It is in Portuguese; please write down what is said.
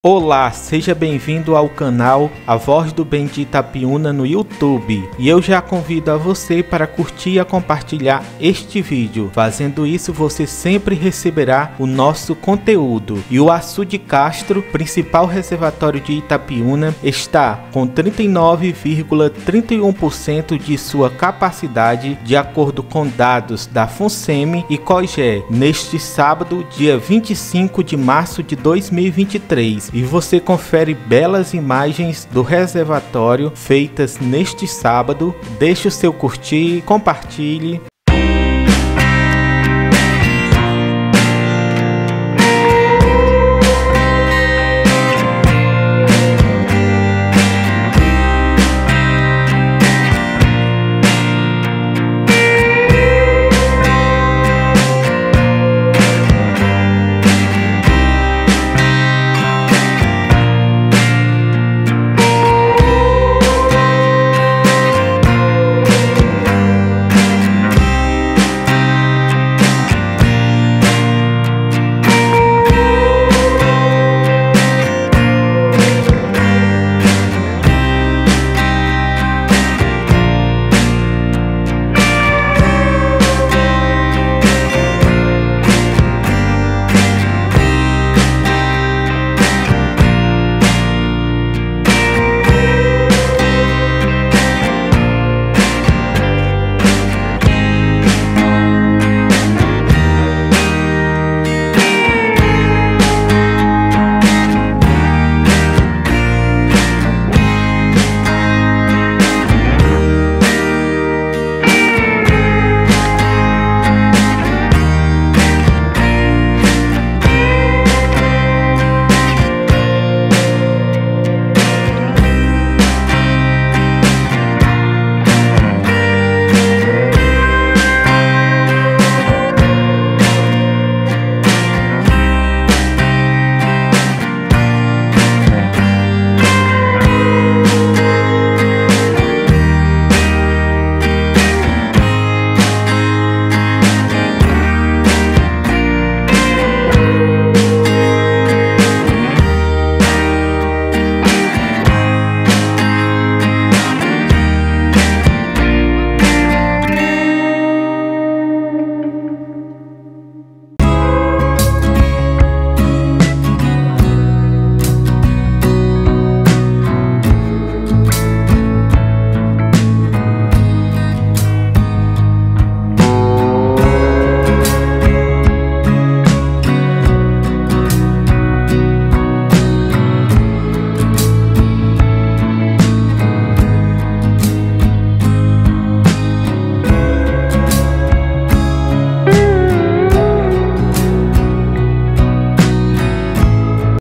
Olá, seja bem-vindo ao canal A Voz do Bendita Itapiúna no YouTube. E eu já convido a você para curtir e compartilhar este vídeo. Fazendo isso, você sempre receberá o nosso conteúdo. E o Açude Castro, principal reservatório de Itapiúna, está com 39,31% de sua capacidade, de acordo com dados da FUNSEMI e COGÉ, neste sábado, dia 25 de março de 2023 e você confere belas imagens do reservatório feitas neste sábado. Deixe o seu curtir, compartilhe